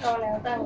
เอา蛋了